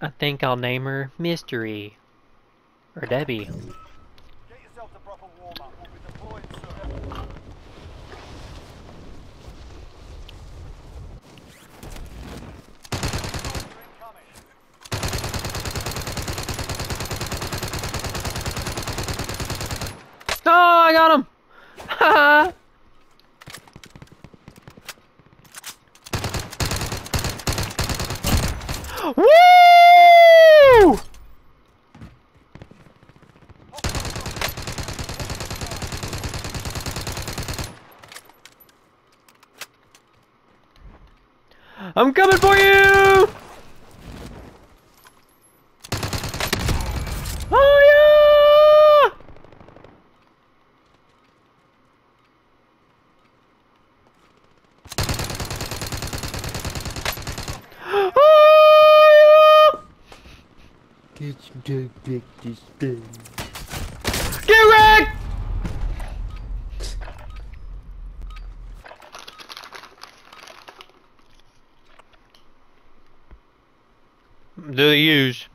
I think I'll name her Mystery. Or Debbie. Get yourself to proper warm-up. We'll be deployed soon. Incoming. Oh, I got him! Ha! Woo! I'm coming for you! Oh yeah! Oh, Get you big this thing. Get wrecked! Do the use.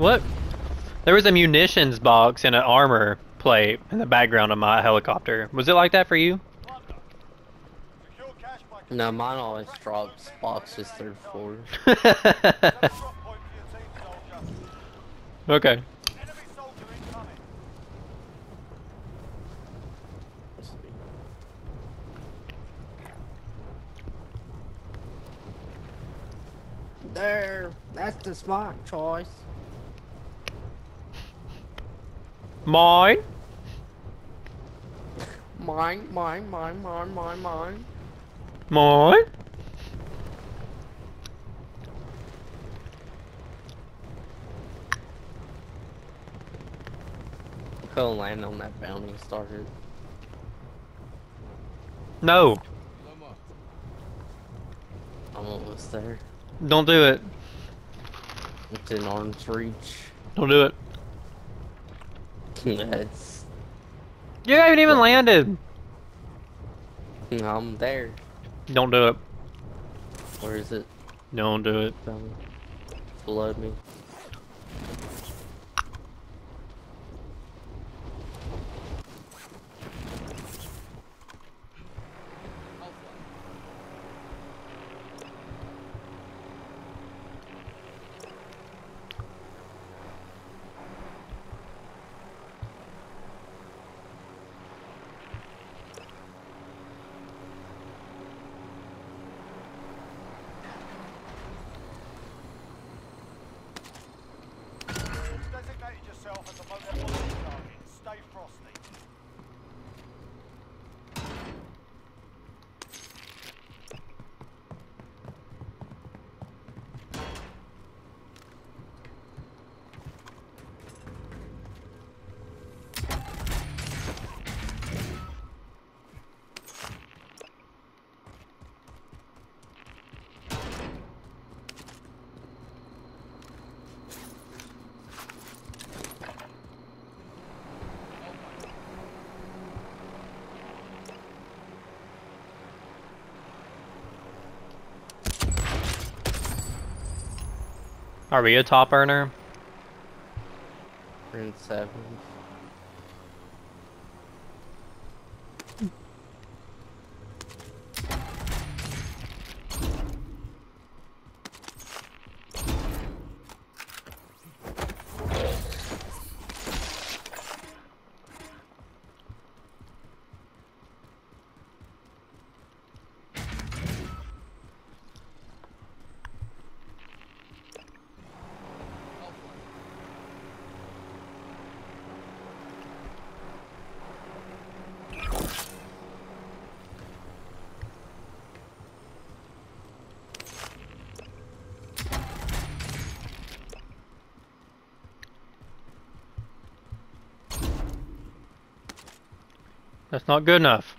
What? There was a munitions box and an armor plate in the background of my helicopter. Was it like that for you? Plunder. Secure cash by No, mine always drops boxes third floor. Set a drop point for your team, soldier. okay. Enemy soldier incoming. There, that's the smart choice. Mine? Mine, mine, mine, mine, mine, mine. Mine? Go land on that bounty started. No. I'm almost there. Don't do it. It's in arm's reach. Don't do it. That's. You haven't even landed. I'm there. Don't do it. Where is it? Don't do it. Below me. Target. Stay frosty. Are we a top earner? In 7. That's not good enough.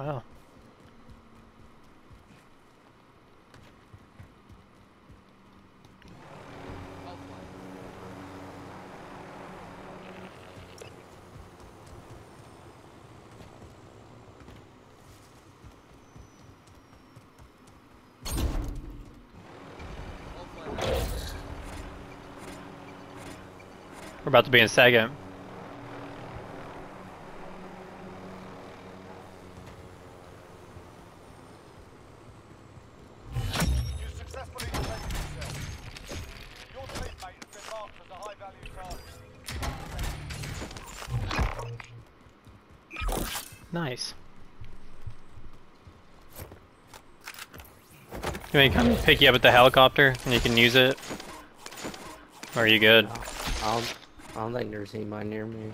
Wow. We're about to be in second. Nice. Me to come pick you up at the helicopter and you can use it? Or are you good? I don't, I don't think there's anybody near me.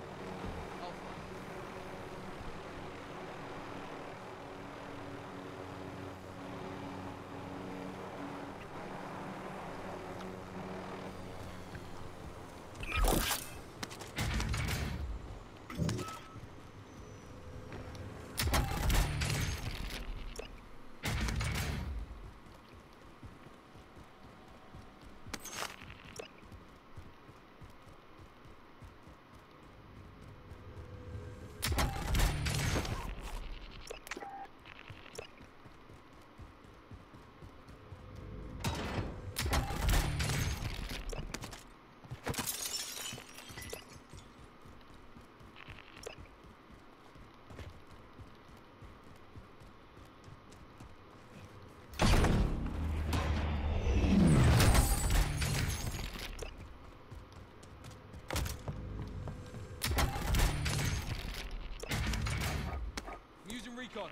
Using recon.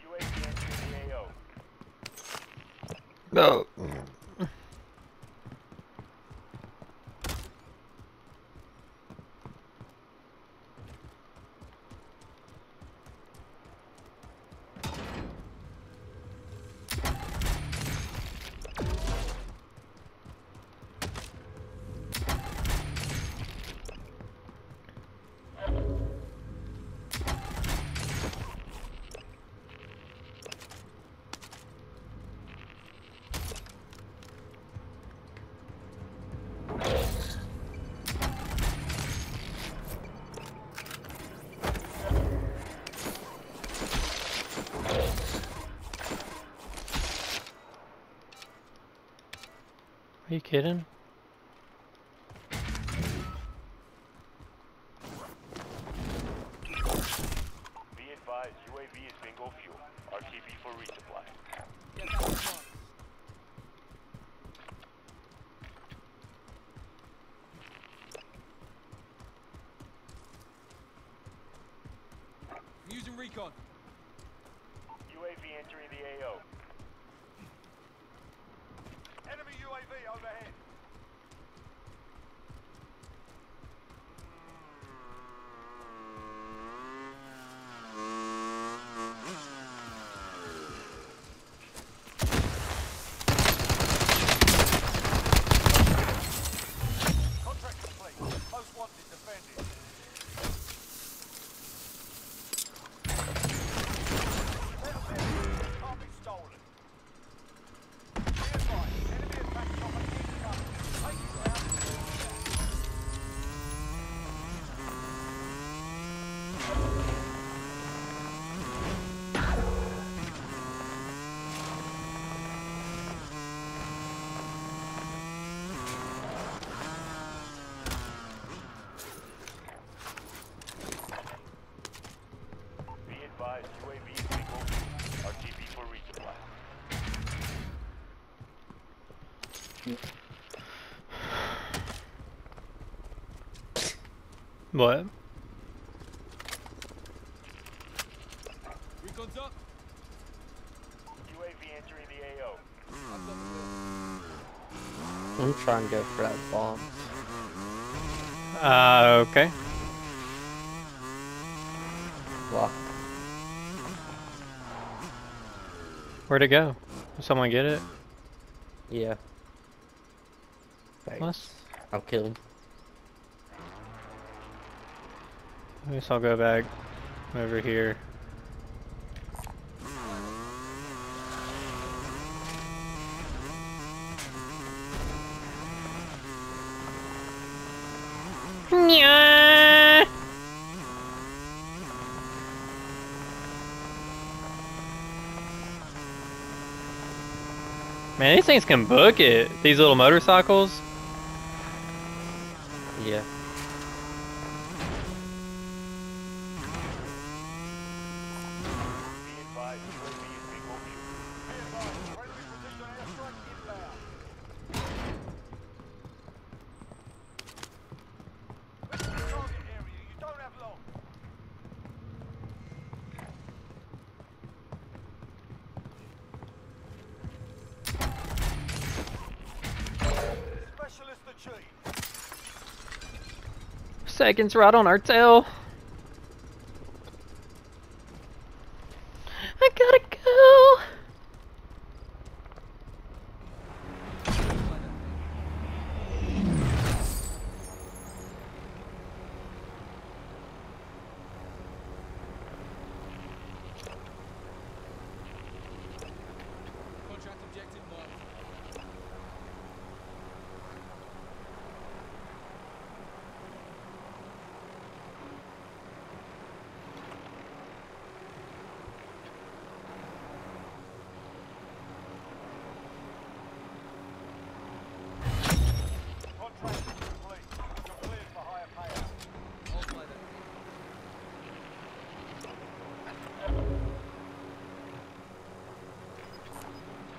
UAV entering the AO. No. That one marked. Using recon. UAV entering the AO. Enemy UAV overhead. What? Recon's up. UAV entering the AO. I've got the wheel. I'm trying to go for that bomb. Uh, okay. Block. Where'd it go? Did someone get it? Yeah. Thanks. What? I'll kill him. I guess I'll go back over here. Yeah. Man, these things can book it. These little motorcycles. Yeah. Seconds right on our tail.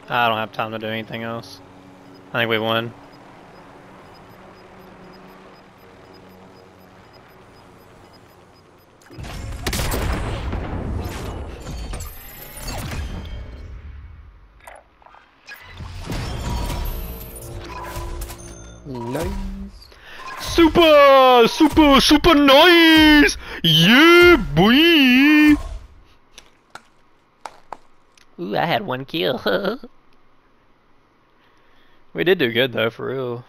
I don't have time to do anything else. I think we won. Nice. Super, super, super nice. Yeah, boy. Ooh, I had one kill. we did do good though, for real.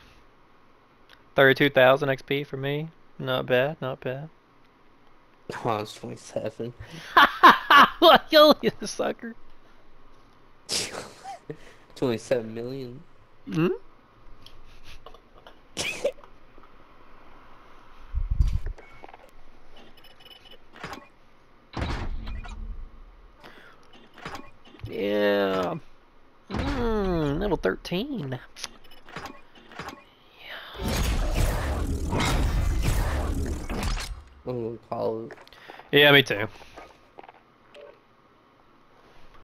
Thirty-two thousand XP for me. Not bad, not bad. Oh, I was 27. Kill you, sucker. 27 million. Hmm? Yeah. Mm, level 13. I'm gonna call. Yeah, me too.